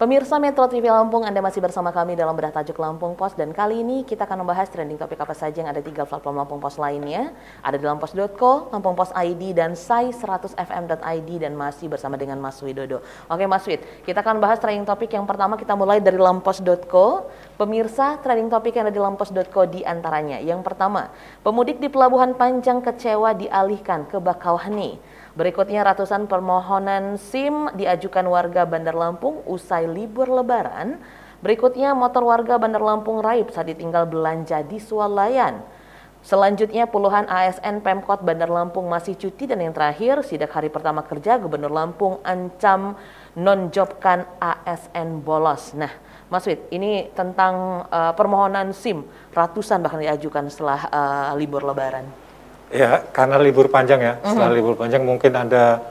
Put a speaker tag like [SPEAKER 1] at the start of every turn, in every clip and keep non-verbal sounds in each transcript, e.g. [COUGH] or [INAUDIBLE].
[SPEAKER 1] Pemirsa Metro TV Lampung, Anda masih bersama kami dalam Bedah Tajuk Lampung Pos dan kali ini kita akan membahas trending topik apa saja yang ada di tiga platform Lampung Pos lainnya. Ada di lampos.co, Lampung Pos ID, dan sai100fm.id dan masih bersama dengan Mas Widodo. Oke Mas Wid, kita akan bahas trending topik yang pertama kita mulai dari lampos.co. Pemirsa, trending topik yang ada di lampos.co di antaranya. Yang pertama, pemudik di Pelabuhan Panjang kecewa dialihkan ke Bakauheni. Berikutnya ratusan permohonan SIM diajukan warga Bandar Lampung usai libur lebaran. Berikutnya motor warga Bandar Lampung raib saat ditinggal belanja di Swalayan. Selanjutnya puluhan ASN Pemkot Bandar Lampung masih cuti dan yang terakhir sidak hari pertama kerja Gubernur Lampung ancam nonjobkan ASN bolos. Nah, Mas Wid, ini tentang uh, permohonan SIM ratusan bahkan diajukan setelah uh, libur lebaran.
[SPEAKER 2] Ya, karena libur panjang ya. Setelah uh-huh. libur panjang mungkin ada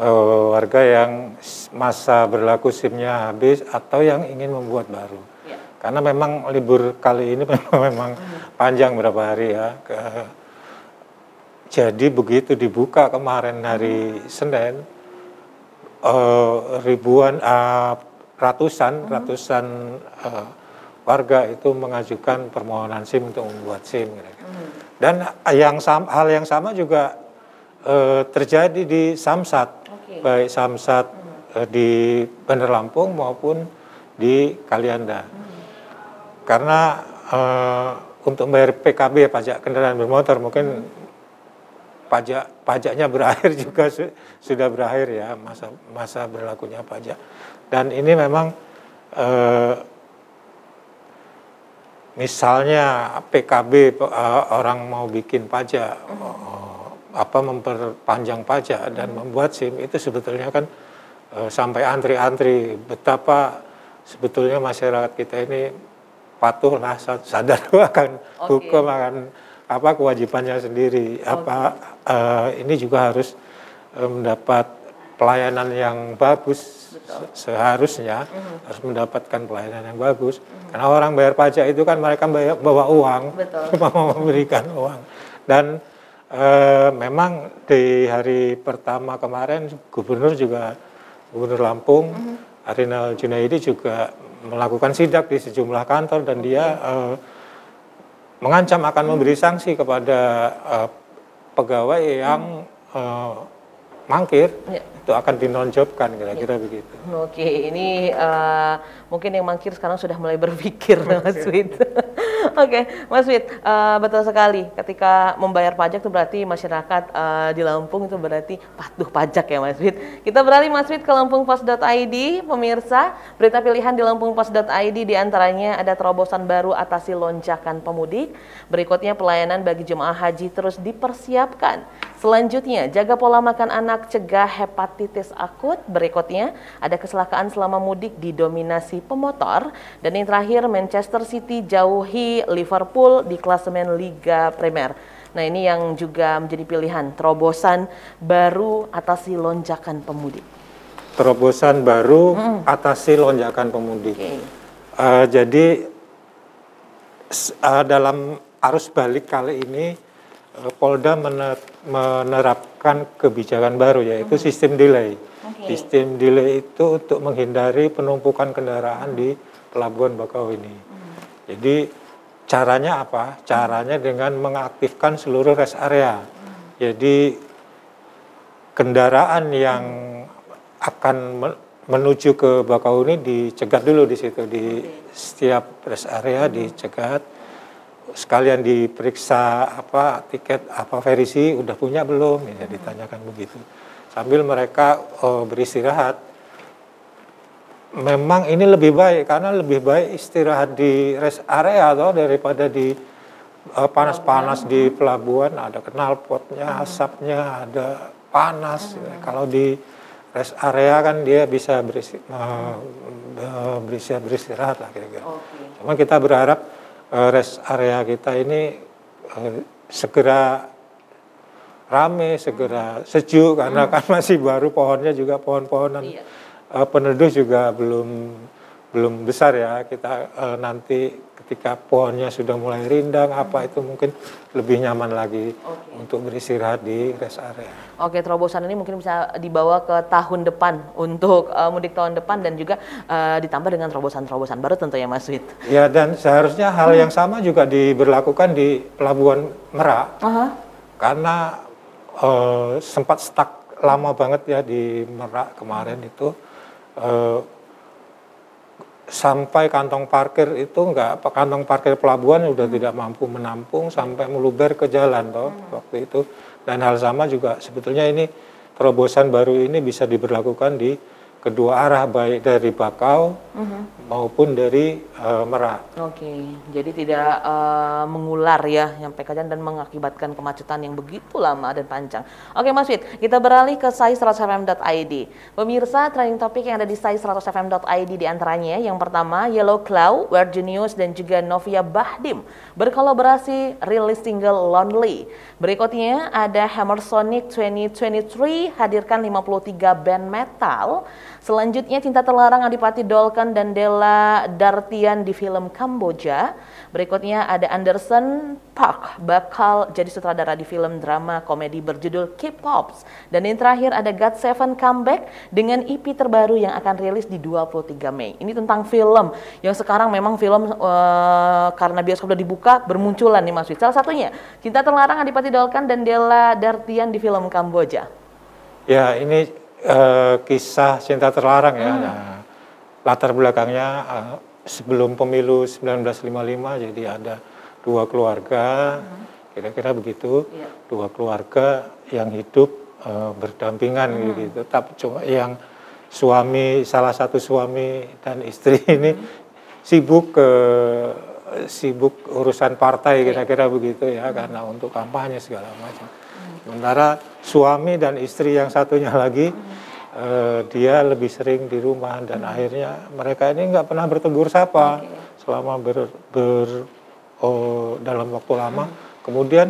[SPEAKER 2] uh, warga yang masa berlaku SIM-nya habis atau yang ingin membuat baru. Ya. Karena memang libur kali ini [LAUGHS] memang, memang uh-huh. panjang berapa hari ya. Ke, jadi begitu dibuka kemarin hari uh-huh. Senin, uh, ribuan, uh, ratusan, uh-huh. ratusan uh, warga itu mengajukan permohonan SIM untuk membuat SIM. Uh-huh. Dan yang sama, hal yang sama juga uh, terjadi di Samsat, okay. baik Samsat hmm. uh, di Bandar Lampung maupun di Kalianda. Hmm. Karena uh, untuk bayar PKB pajak kendaraan bermotor mungkin hmm. pajak pajaknya berakhir [LAUGHS] juga su sudah berakhir ya masa masa berlakunya pajak. Dan ini memang uh, misalnya PKB uh, eh, orang mau bikin pajak uh, apa memperpanjang pajak dan membuat SIM itu sebetulnya kan uh, sampai antri-antri betapa sebetulnya masyarakat kita ini patuhlah sadar [LAUGHS] akan okay. hukum akan apa kewajibannya sendiri okay. apa uh, ini juga harus uh, mendapat pelayanan yang bagus Betul. seharusnya mm-hmm. harus mendapatkan pelayanan yang bagus. Mm-hmm. Karena orang bayar pajak itu kan mereka bayar, bawa uang, [LAUGHS] mau memberikan uang. Dan e, memang di hari pertama kemarin gubernur juga gubernur Lampung mm-hmm. Arinal Junaidi juga melakukan sidak di sejumlah kantor dan okay. dia e, mengancam akan memberi sanksi kepada e, pegawai yang mm-hmm. e, mangkir ya. itu akan dinonjobkan kira-kira ya. begitu.
[SPEAKER 1] Oke, ini uh, mungkin yang mangkir sekarang sudah mulai berpikir Mas Wid. Oke, Mas Wid, [LAUGHS] uh, betul sekali. Ketika membayar pajak itu berarti masyarakat uh, di Lampung itu berarti patuh pajak ya Mas Wid. Kita beralih Mas Wid ke lampungpos.id, pemirsa. Berita pilihan di lampungpos.id di antaranya ada terobosan baru atasi lonjakan pemudik. Berikutnya pelayanan bagi jemaah haji terus dipersiapkan. Selanjutnya, jaga pola makan anak, cegah hepatitis akut. Berikutnya, ada kecelakaan selama mudik didominasi pemotor. Dan yang terakhir, Manchester City jauhi Liverpool di klasemen Liga Premier. Nah ini yang juga menjadi pilihan, terobosan baru atasi lonjakan pemudik.
[SPEAKER 2] Terobosan baru hmm. atasi lonjakan pemudik. Okay. Uh, jadi uh, dalam arus balik kali ini Eh, Polda menerapkan kebijakan baru yaitu hmm. sistem delay. Okay. Sistem delay itu untuk menghindari penumpukan kendaraan di Pelabuhan Bakauheni. Hmm. Jadi caranya apa? Caranya dengan mengaktifkan seluruh rest area. Hmm. Jadi kendaraan yang akan menuju ke Bakauheni dicegat dulu di situ di setiap rest area dicegat sekalian diperiksa apa tiket apa verisi udah punya belum ya ditanyakan begitu sambil mereka oh, beristirahat memang ini lebih baik karena lebih baik istirahat di rest area atau daripada di uh, panas-panas di pelabuhan ada knalpotnya asapnya ada panas hmm. kalau di rest area kan dia bisa berisi, uh, berisi beristirahat lah kira-kira. Okay. Cuma kita berharap uh, rest area kita ini uh, segera rame, segera sejuk karena hmm. kan masih baru pohonnya juga pohon-pohonan iya. uh, peneduh juga belum belum besar ya kita uh, nanti ketika pohonnya sudah mulai rindang apa itu mungkin lebih nyaman lagi okay. untuk beristirahat di rest area.
[SPEAKER 1] Oke, terobosan ini mungkin bisa dibawa ke tahun depan untuk uh, mudik tahun depan dan juga uh, ditambah dengan terobosan-terobosan baru tentunya Mas Wid.
[SPEAKER 2] Ya dan seharusnya hal yang sama juga diberlakukan di Pelabuhan Merak. Uh -huh. Karena uh, sempat stuck lama banget ya di Merak kemarin itu uh, sampai kantong parkir itu enggak kantong parkir pelabuhan sudah hmm. tidak mampu menampung sampai meluber ke jalan toh hmm. waktu itu dan hal sama juga sebetulnya ini terobosan baru ini bisa diberlakukan di kedua arah baik dari Bakau uh-huh. maupun dari uh, Merak.
[SPEAKER 1] Oke, okay. jadi tidak uh, mengular ya yang PKJ dan mengakibatkan kemacetan yang begitu lama dan panjang. Oke okay, Mas Fit, kita beralih ke sai100fm.id. Pemirsa, trending topik yang ada di sai100fm.id di antaranya yang pertama Yellow Claw, Weird Genius dan juga Novia Bahdim berkolaborasi rilis single Lonely. Berikutnya ada Hammer Sonic 2023 hadirkan 53 band metal Selanjutnya Cinta Terlarang Adipati Dolken dan Della Dartian di film Kamboja. Berikutnya ada Anderson Park bakal jadi sutradara di film drama komedi berjudul K-Pops. Dan yang terakhir ada God Seven Comeback dengan EP terbaru yang akan rilis di 23 Mei. Ini tentang film yang sekarang memang film uh, karena bioskop sudah dibuka bermunculan nih Mas Wid. Salah satunya Cinta Terlarang Adipati Dolken dan Della Dartian di film Kamboja.
[SPEAKER 2] Ya ini uh, kisah cinta terlarang ya. Hmm. Nah, latar belakangnya uh, sebelum pemilu 1955 jadi ada dua keluarga hmm. kira-kira hmm. begitu yeah. dua keluarga yang hidup uh, berdampingan hmm. gitu tapi cuma yang suami salah satu suami dan istri [LAUGHS] ini hmm. sibuk ke sibuk urusan partai iya. kira-kira begitu ya hmm. karena untuk kampanye segala macam Sementara suami dan istri yang satunya lagi hmm. Uh, dia lebih sering di rumah dan hmm. akhirnya mereka ini nggak pernah bertegur sapa okay. selama ber, ber oh, dalam waktu lama. Hmm. Kemudian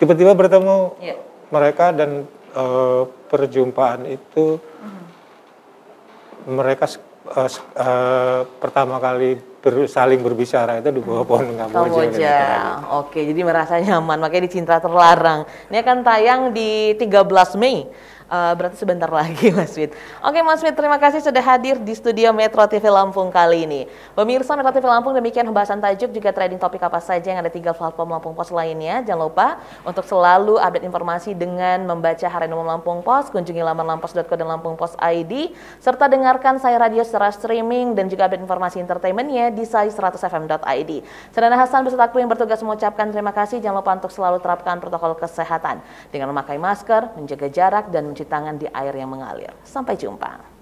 [SPEAKER 2] tiba-tiba bertemu yeah. mereka dan uh, perjumpaan itu hmm. mereka uh, uh, pertama kali ber, saling berbicara itu di bawah pohon Kamboja.
[SPEAKER 1] Kamboja. Oke, jadi merasa nyaman, makanya dicinta terlarang. Ini akan tayang di 13 Mei Uh, berarti sebentar lagi [LAUGHS] Mas Wid. Oke Mas Wid, terima kasih sudah hadir di studio Metro TV Lampung kali ini. Pemirsa Metro TV Lampung demikian pembahasan tajuk juga trading topik apa saja yang ada tiga platform Lampung Pos lainnya. Jangan lupa untuk selalu update informasi dengan membaca Harian Umum Lampung Pos, kunjungi laman lampos.co dan ID, serta dengarkan saya radio secara streaming dan juga update informasi entertainmentnya di sai100fm.id. Sedana Hasan beserta aku yang bertugas mengucapkan terima kasih. Jangan lupa untuk selalu terapkan protokol kesehatan dengan memakai masker, menjaga jarak, dan mencuci tangan di air yang mengalir. Sampai jumpa.